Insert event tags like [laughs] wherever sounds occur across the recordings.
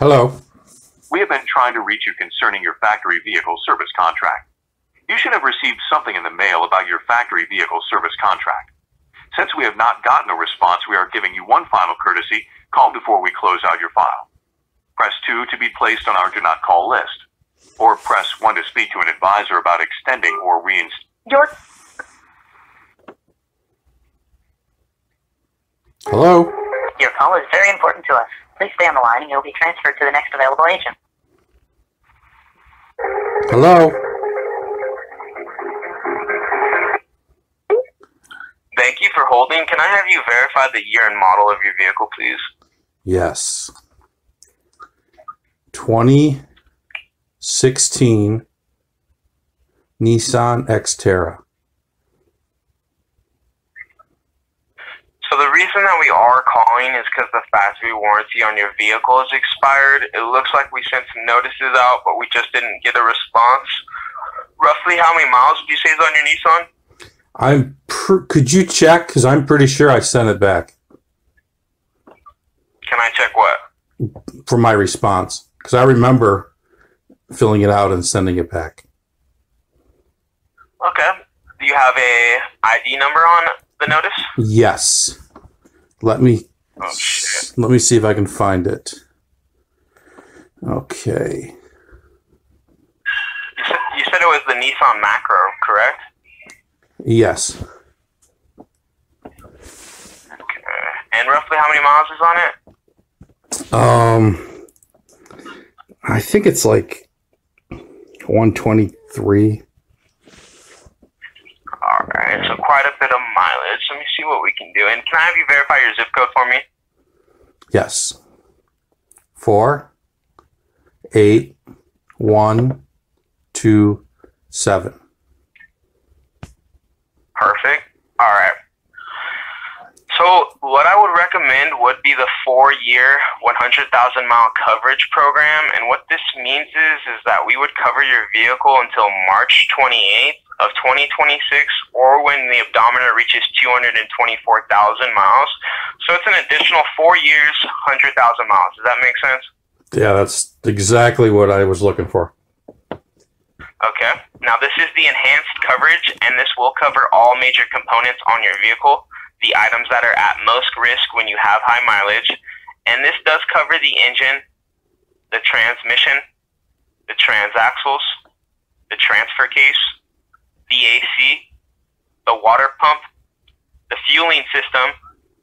Hello. We have been trying to reach you concerning your factory vehicle service contract. You should have received something in the mail about your factory vehicle service contract. Since we have not gotten a response, we are giving you one final courtesy call before we close out your file. Press 2 to be placed on our do not call list, or press 1 to speak to an advisor about extending or reinstalling. Your Hello. your call is very important to us. Please stay on the line and you'll be transferred to the next available agent. Hello. Thank you for holding. Can I have you verify the year and model of your vehicle, please? Yes. 2016 Nissan Xterra. So the reason that we are calling is because the factory warranty on your vehicle is expired. It looks like we sent some notices out, but we just didn't get a response. Roughly how many miles would you say is on your Nissan? I'm. Pr- could you check? Because I'm pretty sure I sent it back Can I check what? for my response. Because I remember filling it out and sending it back. Okay. Do you have a ID number on the notice? Yes. Let me. Oh shit. Let me see if I can find it. Okay. You said, you said it was the Nissan Macro, correct? Yes. Okay. And roughly how many miles is on it? Um, I think it's like 123. Alright, so quite a bit of mileage. Let me see what we can do. And can I have you verify your zip code for me? Yes. Four, eight, one, two, seven. Perfect. All right. So, what I would recommend would be the four-year, 100,000 mile coverage program. And what this means is, is that we would cover your vehicle until March 28th of 2026, or when the odometer reaches 224,000 miles. So it's an additional four years, 100,000 miles. Does that make sense? Yeah, that's exactly what I was looking for. Okay. Now this is the enhanced coverage, and this will cover all major components on your vehicle, the items that are at most risk when you have high mileage, and this does cover the engine, the transmission, the transaxles, the transfer case, the AC, the water pump, the fueling system,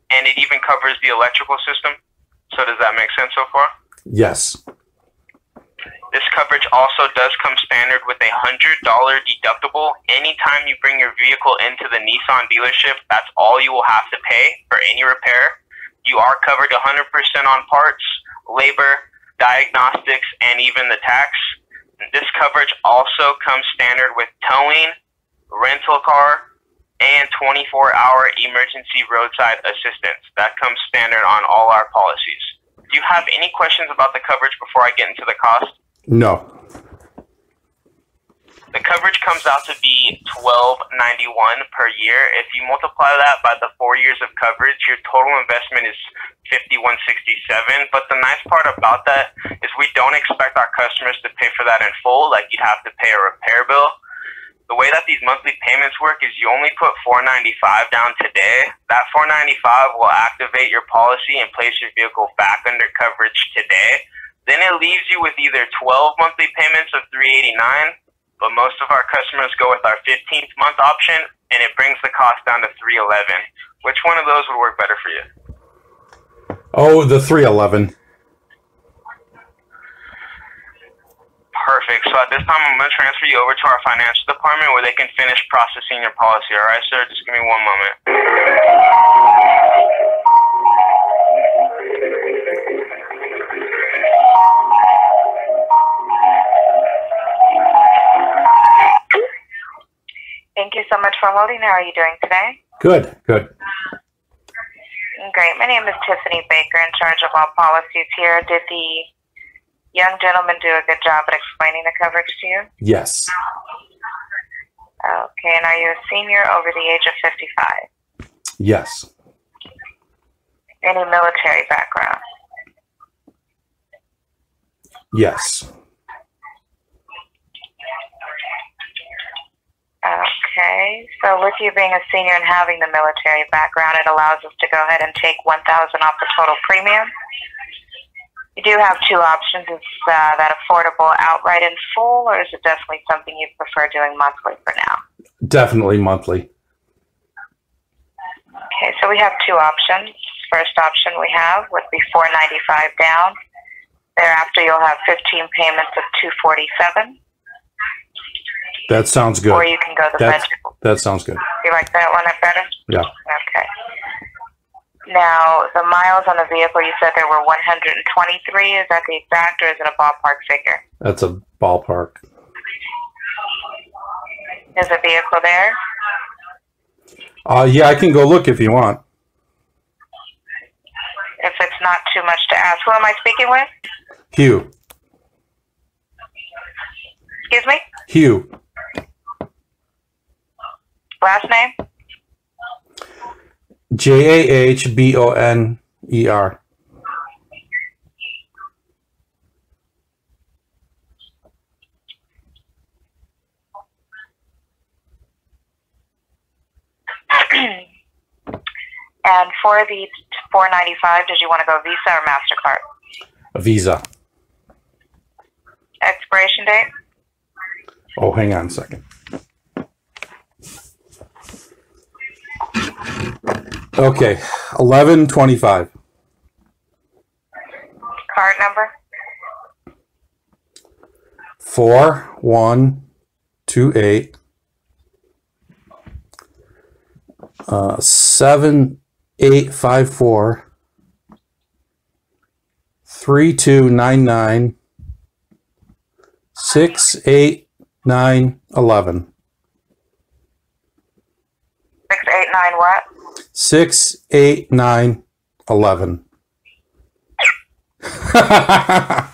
and it even covers the electrical system. So does that make sense so far? Yes. This coverage also does come standard with a hundred dollar deductible. Anytime you bring your vehicle into the Nissan dealership, that's all you will have to pay for any repair. You are covered 100% on parts, labor, diagnostics, and even the tax. This coverage also comes standard with towing, rental car, and 24 hour emergency roadside assistance. That comes standard on all our policies. Do you have any questions about the coverage before I get into the cost? No. The coverage comes out to be twelve ninety one per year. If you multiply that by the four years of coverage, your total investment is fifty one sixty seven. But the nice part about that is we don't expect our customers to pay for that in full, like you'd have to pay a repair bill. The way that these monthly payments work is you only put four ninety five down today. That four ninety five will activate your policy and place your vehicle back under coverage today. Then it leaves you with either twelve monthly payments of three eighty nine but most of our customers go with our 15th month option and it brings the cost down to 311 which one of those would work better for you Oh, the 311. Perfect so at this time i'm going to transfer you over to our financial department where they can finish processing your policy all right sir just give me one moment Thank you so much for holding. How are you doing today? Good, good. Great. My name is Tiffany Baker, in charge of all policies here. Did the young gentleman do a good job at explaining the coverage to you? Yes. Okay. And are you a senior over the age of 55? Yes. Any military background? Yes. Okay, so with you being a senior and having the military background, it allows us to go ahead and take 1000 off the total premium. You do have two options. Is uh, that affordable outright in full, or is it definitely something you prefer doing monthly for now? Definitely monthly. Okay, so we have two options. First option we have would be 495 down. Thereafter, you'll have 15 payments of 247, That sounds good. or you can go the That's, that sounds good. You like that one better? Yeah. Now, the miles on the vehicle, you said there were 123. Is that the exact, or is it a ballpark figure? That's a ballpark. Is the vehicle there? Uh, yeah, I can go look if you want. If it's not too much to ask, who am I speaking with? Hugh. Excuse me. Hugh. Last name? J A H B O N E R. [clears throat] And for the 495, did you want to go Visa or Mastercard? A Visa. Expiration date? Oh, hang on a second. Okay, eleven twenty-five. Card number? Four one two eight. Uh, seven eight five four. Three two nine nine. Six eight nine eleven. 689 what? Six, eight, nine, eleven. [laughs] That's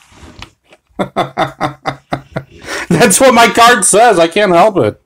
what my card says. I can't help it.